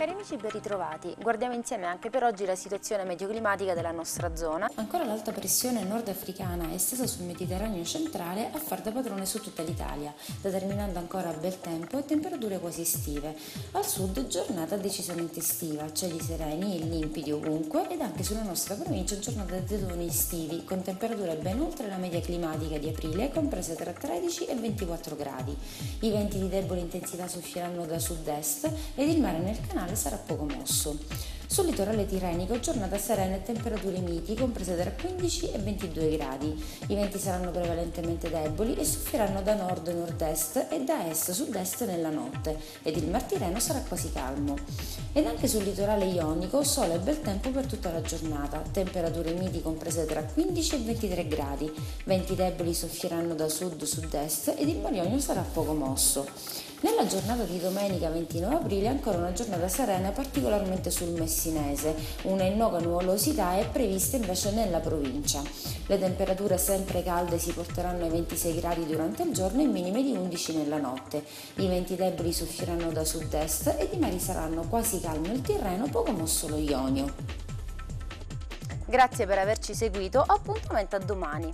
Cari amici, ben ritrovati. Guardiamo insieme anche per oggi la situazione meteoclimatica della nostra zona. Ancora l'alta pressione nordafricana estesa sul Mediterraneo centrale a far da padrone su tutta l'Italia, determinando ancora bel tempo e temperature quasi estive. Al sud giornata decisamente estiva, cieli sereni e limpidi ovunque ed anche sulla nostra provincia giornata di toni estivi, con temperature ben oltre la media climatica di aprile, comprese tra 13 e 24 gradi. I venti di debole intensità soffieranno da sud-est ed il mare nel canale sarà poco mosso. Sul litorale tirrenico giornata serena e temperature miti comprese tra 15 e 22 gradi. I venti saranno prevalentemente deboli e soffieranno da nord-nord-est e da est-sud-est nella notte ed il Mar Tirreno sarà quasi calmo. Ed anche sul litorale ionico sole e bel tempo per tutta la giornata, temperature miti comprese tra 15 e 23 gradi. Venti deboli soffieranno da sud-sud-est ed il Mar Ionio sarà poco mosso. Nella giornata di domenica 29 aprile ancora una giornata serena particolarmente sul messinese, una innova nuvolosità è prevista invece nella provincia. Le temperature sempre calde si porteranno ai 26 gradi durante il giorno e minime di 11 nella notte. I venti deboli soffieranno da sud-est ed i mari saranno quasi calmi il Tirreno, poco mosso lo Ionio. Grazie per averci seguito, appuntamento a domani.